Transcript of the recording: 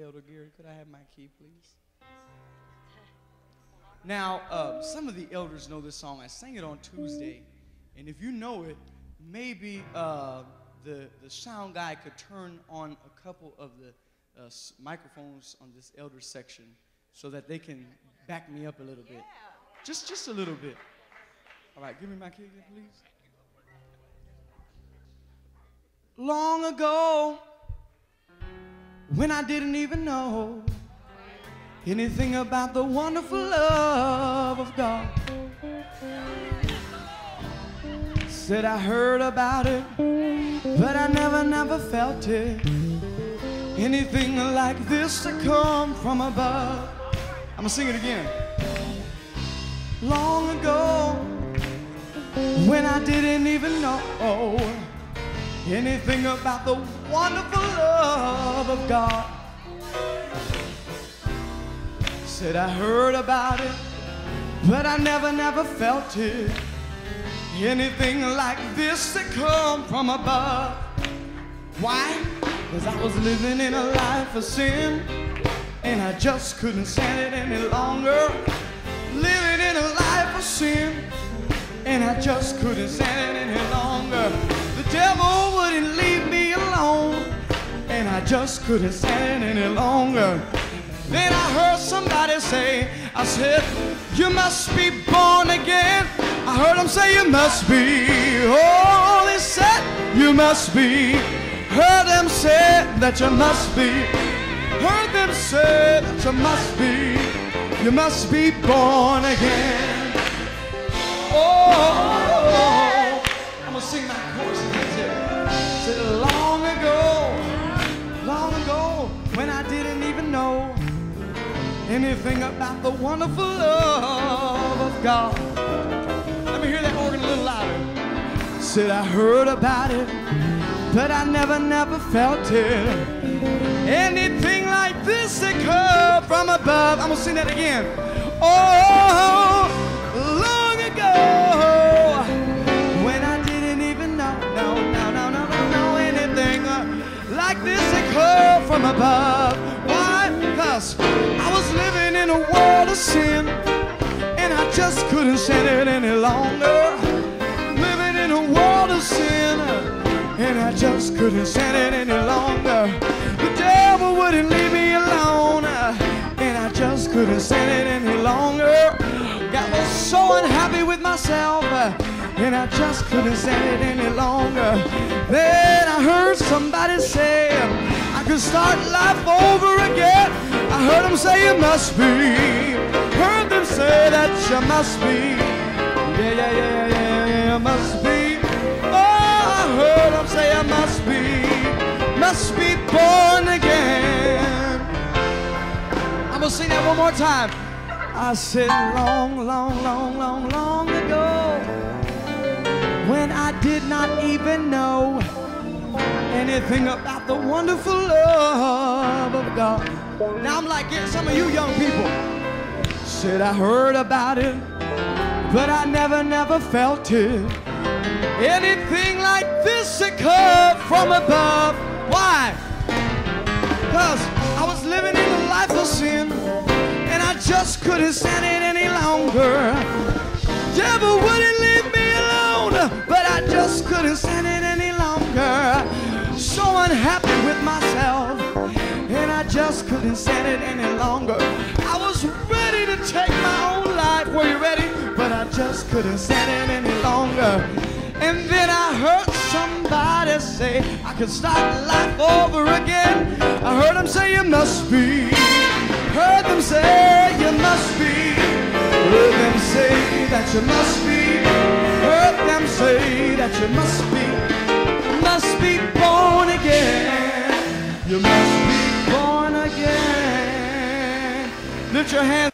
Elder Gary, could I have my key, please? Now, uh, some of the elders know this song. I sang it on Tuesday, and if you know it, maybe uh, the the sound guy could turn on a couple of the uh, microphones on this elder section so that they can back me up a little bit. Just just a little bit. All right, give me my key again, please. Long ago, when I didn't even know anything about the wonderful love of God. Said I heard about it, but I never, never felt it. Anything like this to come from above. I'm gonna sing it again. Long ago, when I didn't even know anything about the wonderful love of God. Said I heard about it, but I never, never felt it. Anything like this that come from above. Why? Because I was living in a life of sin, and I just couldn't stand it any longer. Living in a life of sin, and I just couldn't stand it just couldn't stand any longer. Then I heard somebody say, I said, You must be born again. I heard him say, You must be. Oh, said, You must be. Heard them say that you must be. Heard them say that you must be. You must be born again. Anything about the wonderful love of God. Let me hear that organ a little louder. Said I heard about it, but I never, never felt it. Anything like this that from above. I'm gonna sing that again. Oh, just couldn't stand it any longer. Living in a world of sin, and I just couldn't stand it any longer. The devil wouldn't leave me alone, and I just couldn't stand it any longer. Got me so unhappy with myself, and I just couldn't stand it any longer. Then I heard somebody say I could start life over. I heard them say you must be. Heard them say that you must be. Yeah, yeah, yeah, yeah, yeah, must be. Oh, I heard them say I must be. Must be born again. I'm gonna sing that one more time. I said long, long, long, long, long ago when I did not even know anything about the wonderful love of God. Now I'm like yeah, some of you young people said I heard about it, but I never, never felt it. Anything like this come from above. Why? Cause I was living in a life of sin, and I just couldn't stand it any longer. Just couldn't stand it any longer. I was ready to take my own life. Were you ready? But I just couldn't stand it any longer. And then I heard somebody say I could start life over again. I heard them say you must be. Heard them say you must be. Heard them say that you must be. Heard them say that you must be. Lift your hands.